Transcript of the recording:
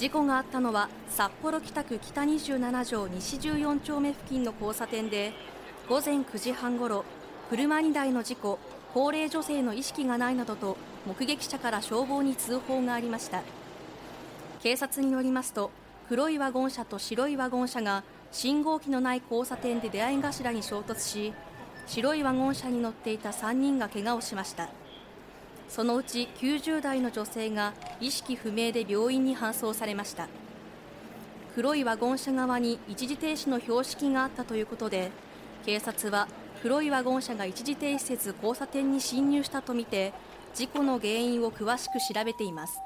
事故があったのは札幌北区北27条西14丁目付近の交差点で午前9時半ごろ車2台の事故高齢女性の意識がないなどと目撃者から消防に通報がありました。警察によりますと黒いワゴン車と白いワゴン車が信号機のない交差点で出会い頭に衝突し白いワゴン車に乗っていた3人が怪我をしました。そのうち90代の女性が意識不明で病院に搬送されました。黒いワゴン車側に一時停止の標識があったということで警察は黒いワゴン車が一時停止せず交差点に進入したとみて事故の原因を詳しく調べています。